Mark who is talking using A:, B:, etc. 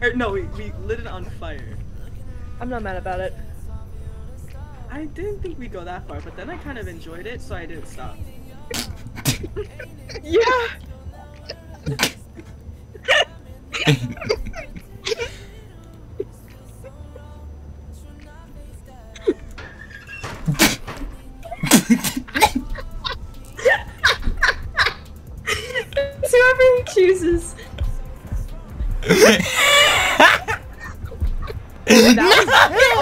A: or, no, we, we lit it on fire.
B: I'm not mad about it.
A: I didn't think we'd go that far, but then I kind of enjoyed it, so I didn't stop.
B: Yeah. Whoever he chooses. that was